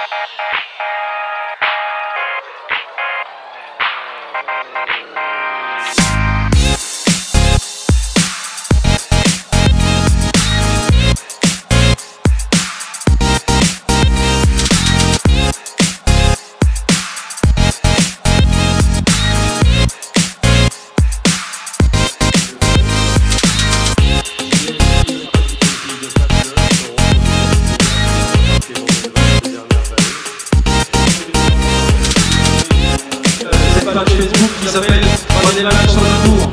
Thank you. page Facebook qui s'appelle Prenez la sur le tour.